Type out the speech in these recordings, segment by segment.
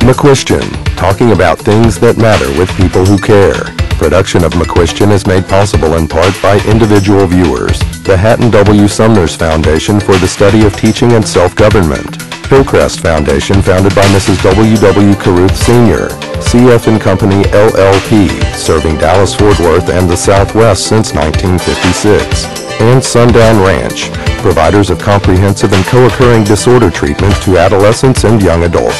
McCuistion, talking about things that matter with people who care. Production of McCuistion is made possible in part by individual viewers. The Hatton W. Sumners Foundation for the Study of Teaching and Self-Government. Hillcrest Foundation founded by Mrs. W. W. Caruth Sr. CF Company LLP, serving Dallas-Fort Worth and the Southwest since 1956. And Sundown Ranch, providers of comprehensive and co-occurring disorder treatment to adolescents and young adults.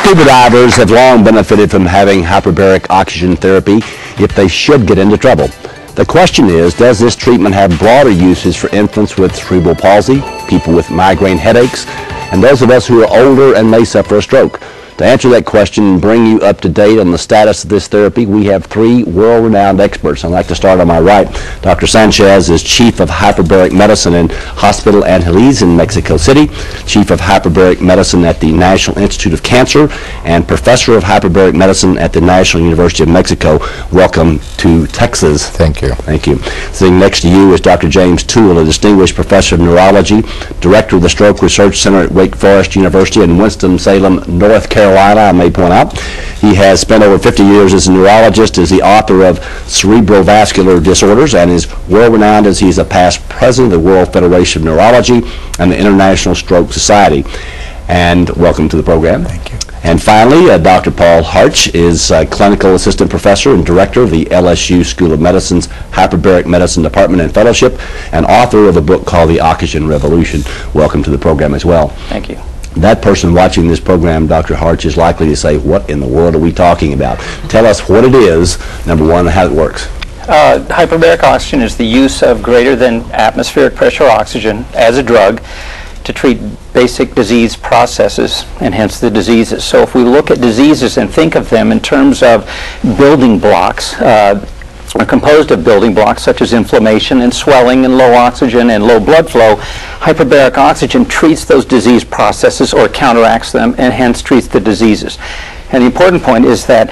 Scuba divers have long benefited from having hyperbaric oxygen therapy if they should get into trouble. The question is, does this treatment have broader uses for infants with cerebral palsy, people with migraine headaches, and those of us who are older and may suffer a stroke? To answer that question and bring you up to date on the status of this therapy, we have three world-renowned experts. I'd like to start on my right. Dr. Sanchez is Chief of Hyperbaric Medicine in Hospital Angeles in Mexico City, Chief of Hyperbaric Medicine at the National Institute of Cancer, and Professor of Hyperbaric Medicine at the National University of Mexico. Welcome to Texas. Thank you. Thank you. Sitting next to you is Dr. James Toole, a distinguished professor of neurology, director of the Stroke Research Center at Wake Forest University in Winston-Salem, North Carolina. I may point out. He has spent over 50 years as a neurologist, is the author of Cerebrovascular Disorders, and is world-renowned as he's a past president of the World Federation of Neurology and the International Stroke Society. And welcome to the program. Thank you. And finally, uh, Dr. Paul Harch is uh, clinical assistant professor and director of the LSU School of Medicine's Hyperbaric Medicine Department and Fellowship, and author of a book called The Oxygen Revolution. Welcome to the program as well. Thank you. That person watching this program, Dr. Harch, is likely to say, what in the world are we talking about? Tell us what it is, number one, how it works. Uh, hyperbaric oxygen is the use of greater than atmospheric pressure oxygen as a drug to treat basic disease processes and hence the diseases. So if we look at diseases and think of them in terms of building blocks, uh, are composed of building blocks such as inflammation and swelling and low oxygen and low blood flow. Hyperbaric oxygen treats those disease processes or counteracts them and hence treats the diseases. And the important point is that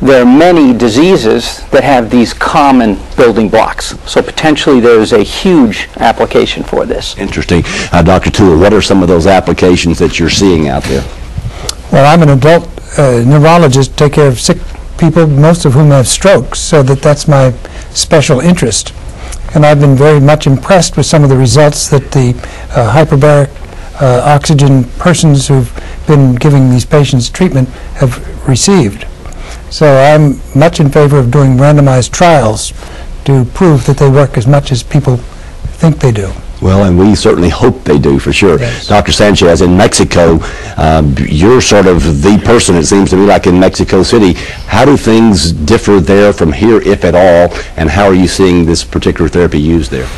there are many diseases that have these common building blocks. So potentially there's a huge application for this. Interesting. Uh, Dr. Toole, what are some of those applications that you're seeing out there? Well, I'm an adult uh, neurologist, take care of sick people, most of whom have strokes, so that that's my special interest. And I've been very much impressed with some of the results that the uh, hyperbaric uh, oxygen persons who've been giving these patients treatment have received. So I'm much in favor of doing randomized trials to prove that they work as much as people think they do. Well, and we certainly hope they do for sure. Yes. Dr. Sanchez, in Mexico, um, you're sort of the person, it seems to me, like in Mexico City. How do things differ there from here, if at all, and how are you seeing this particular therapy used there?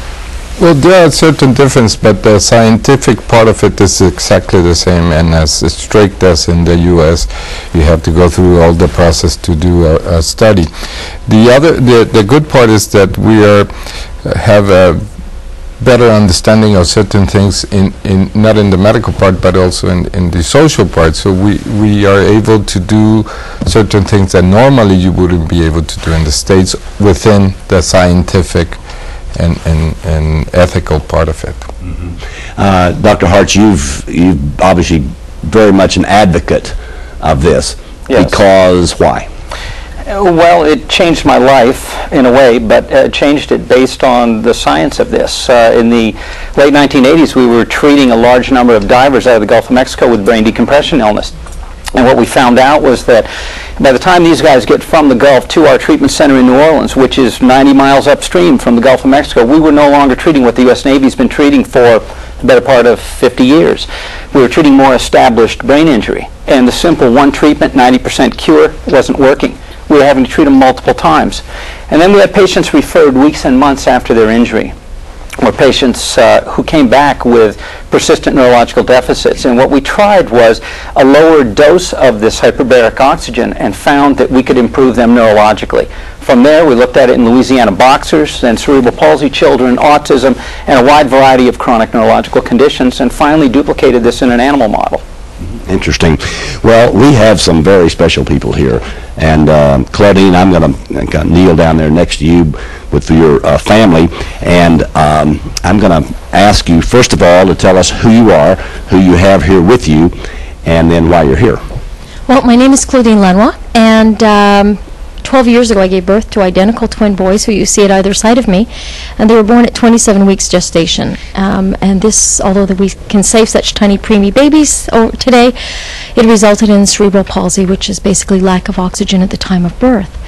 Well, there are certain differences, but the scientific part of it is exactly the same. And as Strake does in the U.S., you have to go through all the process to do a, a study. The other, the, the good part is that we are have a better understanding of certain things in, in not in the medical part but also in, in the social part so we, we are able to do certain things that normally you wouldn't be able to do in the states within the scientific and, and, and ethical part of it. Uh, Dr. Harch, you've, you've obviously very much an advocate of this. Yes. Because why? Well, it changed my life in a way, but uh, changed it based on the science of this. Uh, in the late 1980s, we were treating a large number of divers out of the Gulf of Mexico with brain decompression illness. And what we found out was that by the time these guys get from the Gulf to our treatment center in New Orleans, which is 90 miles upstream from the Gulf of Mexico, we were no longer treating what the U.S. Navy's been treating for the better part of 50 years. We were treating more established brain injury. And the simple one treatment, 90% cure, wasn't working. We were having to treat them multiple times. And then we had patients referred weeks and months after their injury or patients uh, who came back with persistent neurological deficits. And what we tried was a lower dose of this hyperbaric oxygen and found that we could improve them neurologically. From there, we looked at it in Louisiana boxers, then cerebral palsy children, autism, and a wide variety of chronic neurological conditions, and finally duplicated this in an animal model. Interesting. Well, we have some very special people here. And um, Claudine, I'm going to kneel down there next to you with your uh, family. And um, I'm going to ask you, first of all, to tell us who you are, who you have here with you, and then why you're here. Well, my name is Claudine Lenoir, and um, 12 years ago I gave birth to identical twin boys who you see at either side of me, and they were born at 27 weeks gestation. Um, and this, although that we can save such tiny preemie babies oh, today, it resulted in cerebral palsy, which is basically lack of oxygen at the time of birth.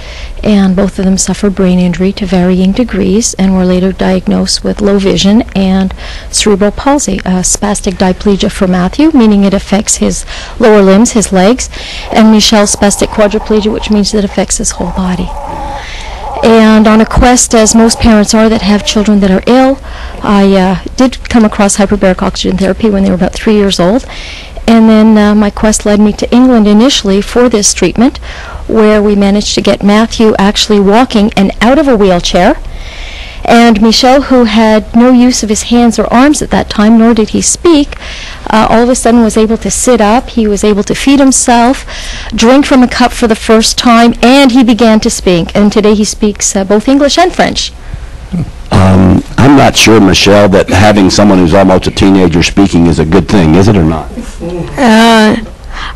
And both of them suffered brain injury to varying degrees and were later diagnosed with low vision and cerebral palsy, uh, spastic diplegia for Matthew, meaning it affects his lower limbs, his legs, and Michel spastic quadriplegia, which means it affects his whole body. And on a quest, as most parents are that have children that are ill, I uh, did come across hyperbaric oxygen therapy when they were about three years old. And then uh, my quest led me to England initially for this treatment, where we managed to get Matthew actually walking and out of a wheelchair. And Michel, who had no use of his hands or arms at that time, nor did he speak, uh, all of a sudden was able to sit up. He was able to feed himself, drink from a cup for the first time, and he began to speak. And today he speaks uh, both English and French. Um, I'm not sure, Michel, that having someone who's almost a teenager speaking is a good thing, is it or not? Uh,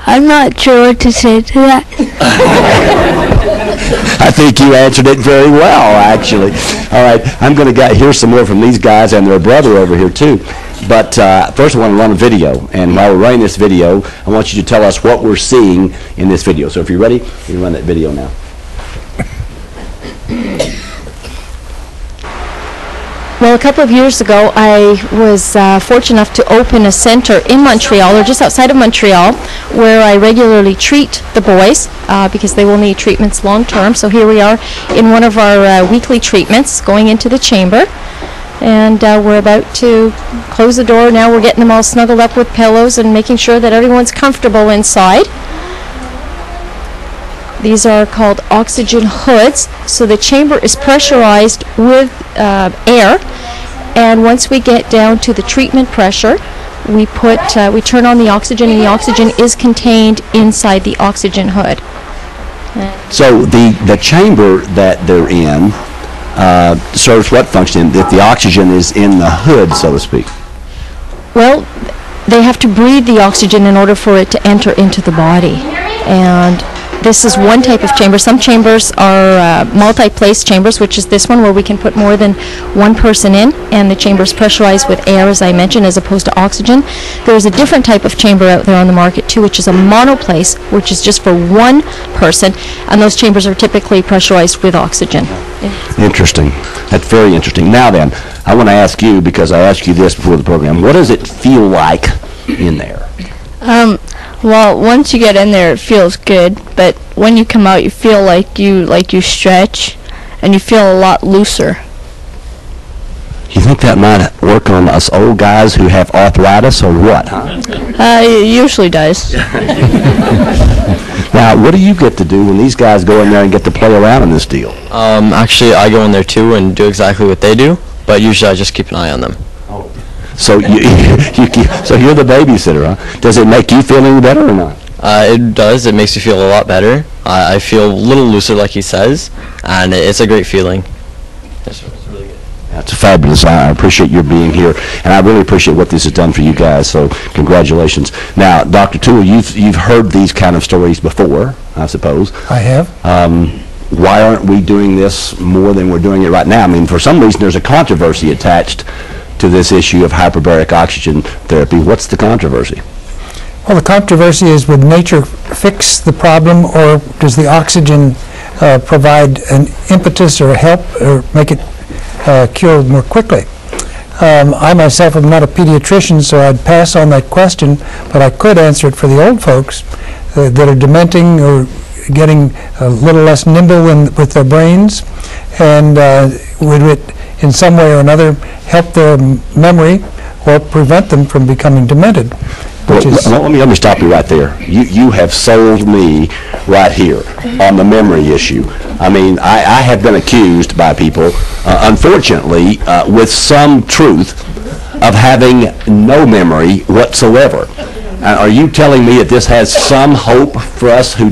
I'm not sure what to say to that. I think you answered it very well, actually. All right, I'm going to hear some more from these guys and their brother over here, too. But uh, first, I want to run a video. And while we're running this video, I want you to tell us what we're seeing in this video. So if you're ready, you can run that video now. A couple of years ago, I was uh, fortunate enough to open a center in Montreal, or just outside of Montreal, where I regularly treat the boys uh, because they will need treatments long term. So here we are in one of our uh, weekly treatments, going into the chamber. And uh, we're about to close the door. Now we're getting them all snuggled up with pillows and making sure that everyone's comfortable inside. These are called oxygen hoods. So the chamber is pressurized with uh, air, and once we get down to the treatment pressure, we put uh, we turn on the oxygen, and the oxygen is contained inside the oxygen hood. So the the chamber that they're in uh, serves what function? If the oxygen is in the hood, so to speak. Well, they have to breathe the oxygen in order for it to enter into the body, and this is one type of chamber. Some chambers are uh, multi-place chambers, which is this one where we can put more than one person in, and the chamber is pressurized with air, as I mentioned, as opposed to oxygen. There's a different type of chamber out there on the market too, which is a monoplace, which is just for one person, and those chambers are typically pressurized with oxygen. Interesting. That's very interesting. Now then, I want to ask you, because I asked you this before the program, what does it feel like in there? Um, well, once you get in there, it feels good, but when you come out, you feel like you like you stretch, and you feel a lot looser. You think that might work on us old guys who have arthritis or what, huh? Uh, it usually does. now, what do you get to do when these guys go in there and get to play around in this deal? Um, actually, I go in there too and do exactly what they do, but usually I just keep an eye on them. So you, you, you, so you're the babysitter, huh? Does it make you feel any better or not? Uh, it does. It makes me feel a lot better. I feel a little looser, like he says, and it's a great feeling. It's, it's really good. That's fabulous. I appreciate your being here, and I really appreciate what this has done for you guys. So congratulations. Now, Dr. Toole, you've you've heard these kind of stories before, I suppose. I have. Um, why aren't we doing this more than we're doing it right now? I mean, for some reason, there's a controversy attached to this issue of hyperbaric oxygen therapy. What's the controversy? Well, the controversy is would nature fix the problem or does the oxygen uh, provide an impetus or help or make it uh, cured more quickly? Um, I myself am not a pediatrician, so I'd pass on that question, but I could answer it for the old folks uh, that are dementing or getting a little less nimble in, with their brains, and uh, would it in some way or another help their memory or prevent them from becoming demented. Well, let me let me stop you right there. You you have sold me right here on the memory issue. I mean, I, I have been accused by people, uh, unfortunately, uh, with some truth, of having no memory whatsoever. Uh, Are you telling me that this has some hope for us who